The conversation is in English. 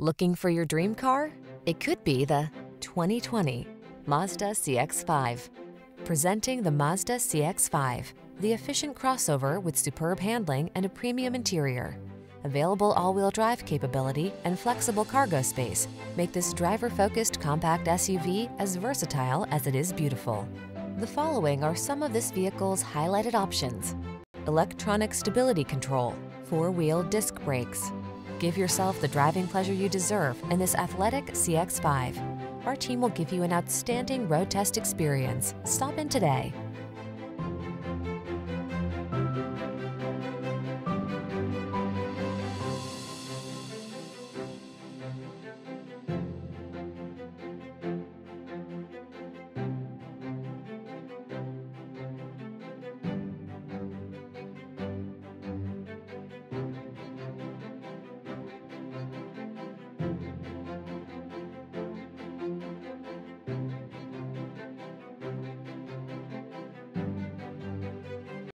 Looking for your dream car? It could be the 2020 Mazda CX-5. Presenting the Mazda CX-5, the efficient crossover with superb handling and a premium interior. Available all-wheel drive capability and flexible cargo space make this driver-focused compact SUV as versatile as it is beautiful. The following are some of this vehicle's highlighted options. Electronic stability control, four-wheel disc brakes. Give yourself the driving pleasure you deserve in this athletic CX-5. Our team will give you an outstanding road test experience. Stop in today.